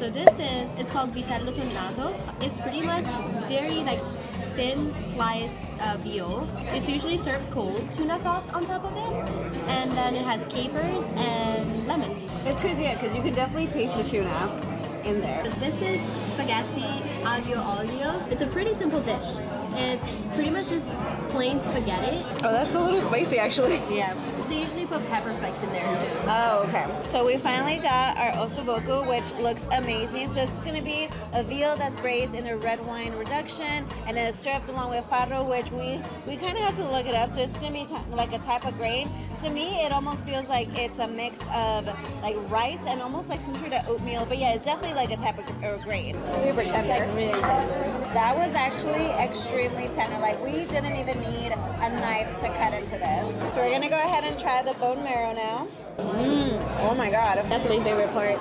So this is it's called vitello tonnato. It's pretty much very like thin sliced uh, veal. It's usually served cold, tuna sauce on top of it, and then it has capers and lemon. It's crazy, yeah, because you can definitely taste the tuna in there. This is spaghetti aglio olio. It's a pretty simple dish. It's pretty much just plain spaghetti. Oh, that's a little spicy actually. Yeah, they usually put pepper flakes in there too. Oh, okay. So we finally got our ossobuco, which looks amazing. So it's gonna be a veal that's braised in a red wine reduction, and then it's served along with farro, which we we kind of have to look it up. So it's gonna be like a type of grain. To me, it almost feels like it's a mix of like rice and almost like some sort of oatmeal. But yeah, it's definitely like a type of grain. Super tender. It's like really tender. That was actually extremely tender. Like we didn't even need a knife to cut into this. So we're gonna go ahead and try the bone marrow now. Mmm. Oh my god. That's my favorite part.